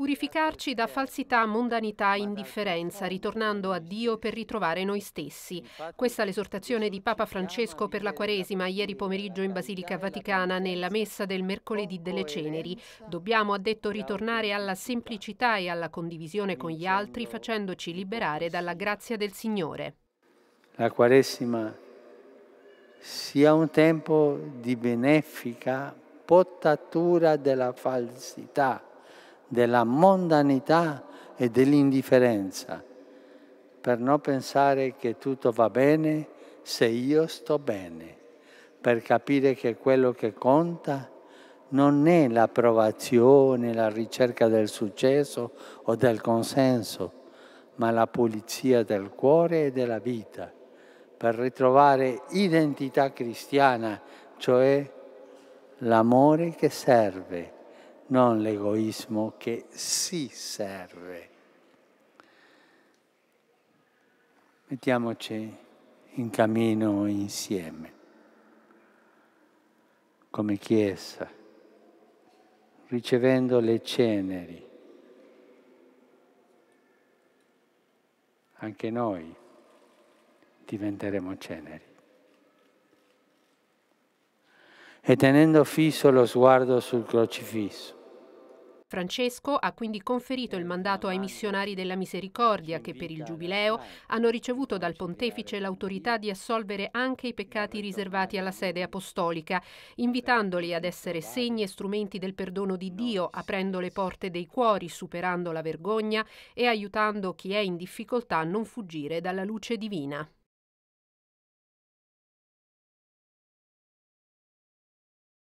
purificarci da falsità, mondanità e indifferenza, ritornando a Dio per ritrovare noi stessi. Questa è l'esortazione di Papa Francesco per la Quaresima ieri pomeriggio in Basilica Vaticana nella messa del mercoledì delle ceneri. Dobbiamo, ha detto, ritornare alla semplicità e alla condivisione con gli altri facendoci liberare dalla grazia del Signore. La Quaresima sia un tempo di benefica potatura della falsità, della mondanità e dell'indifferenza, per non pensare che tutto va bene se io sto bene, per capire che quello che conta non è l'approvazione, la ricerca del successo o del consenso, ma la pulizia del cuore e della vita per ritrovare identità cristiana, cioè l'amore che serve, non l'egoismo che si serve. Mettiamoci in cammino insieme, come Chiesa, ricevendo le ceneri. Anche noi diventeremo ceneri. E tenendo fisso lo sguardo sul crocifisso. Francesco ha quindi conferito il mandato ai missionari della misericordia che per il Giubileo hanno ricevuto dal pontefice l'autorità di assolvere anche i peccati riservati alla sede apostolica, invitandoli ad essere segni e strumenti del perdono di Dio, aprendo le porte dei cuori, superando la vergogna e aiutando chi è in difficoltà a non fuggire dalla luce divina.